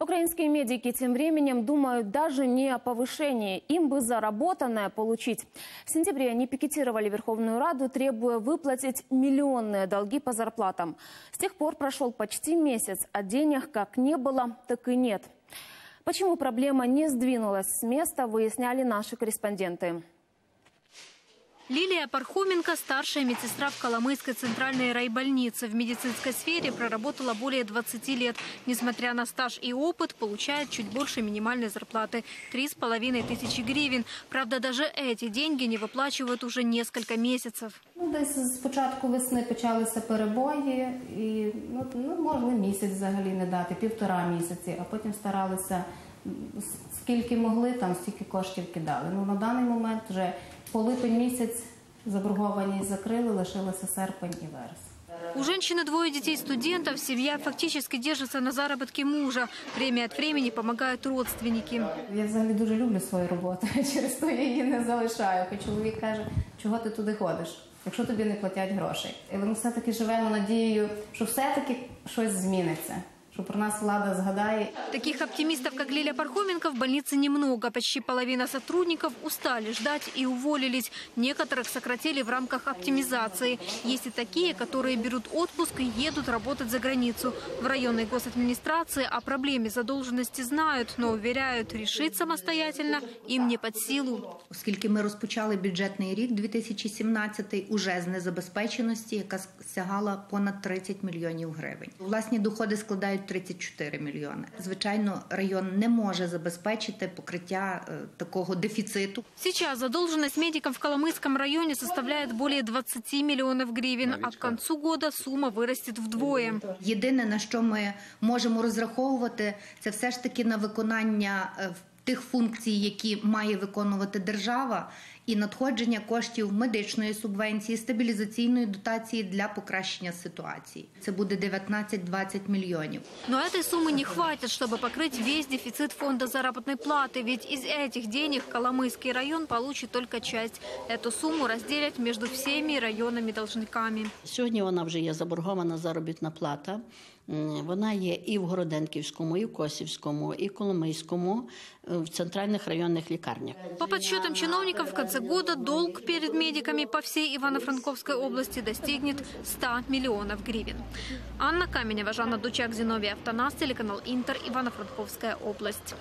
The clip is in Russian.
Украинские медики тем временем думают даже не о повышении. Им бы заработанное получить. В сентябре они пикетировали Верховную Раду, требуя выплатить миллионные долги по зарплатам. С тех пор прошел почти месяц, а денег как не было, так и нет. Почему проблема не сдвинулась с места, выясняли наши корреспонденты. Лилия Пархоменко – старшая медсестра в Коломейской центральной райбольнице. В медицинской сфере проработала более 20 лет. Несмотря на стаж и опыт, получает чуть больше минимальной зарплаты – 3,5 тысячи гривен. Правда, даже эти деньги не выплачивают уже несколько месяцев. Ну, десь з початку весни почалися перебої, і ну, ну можна місяць взагалі не дати, півтора місяці, а потім старалися м, с- скільки могли, там стільки коштів кидали. Ну на даний момент вже по липень місяць заборгованість закрили, лишилося серпень і вересень. У женщины двое детей-студентов. Семья фактически держится на заработке мужа. Время от времени помогают родственники. Я взагалі дуже люблю свою роботу, через то я її не залишаю. Хоч чоловік каже, чого ти туди ходиш, якщо тобі не платять грошей. Але ми все-таки живемо надією, що все-таки щось зміниться, що про нас влада згадає Таких оптимистов, как Лилия Пархоменко, в больнице немного. Почти половина сотрудников устали ждать и уволились. Некоторых сократили в рамках оптимизации. Есть и такие, которые берут отпуск и едут работать за границу. В районной госадминистрации о проблеме задолженности знают, но уверяют, решить самостоятельно им не под силу. Оскільки ми розпочали бюджетний рік 2017 уже з незабезпеченості, яка сягала понад 30 мільйонів гривень. Власні доходи складають 34 мільйони. Звичайно, район не може забезпечити покриття е, такого дефіциту. Сейчас задолженность медикам в Коломийском районе составляет более 20 миллионов гривен, а к концу года сумма вырастет вдвое. Єдине на що ми можемо розраховувати, це все ж таки на виконання е, тих функцій, які має виконувати держава, і надходження коштів медичної субвенції, стабілізаційної дотації для покращення ситуації. Це буде 19-20 мільйонів. Но этой суммы не хватит, чтобы покрыть весь дефицит фонда заработной платы, ведь из этих денег Коломийский район получит только часть. Эту сумму разделят между всеми районами должниками. Сьогодні вона вже є заборгована заробітна плата. М, Вона є і в Городенківському, і в Косівському, і в Коломийському, е, в центральних районних лікарнях. По подсчетам чиновников, в конце года долг перед медиками по всей Ивано-Франковской области достигнет 100 миллионов гривен. Анна Каменева, Жанна Дучак, Зиновий Автонас, телеканал Интер, Ивано-Франковская область.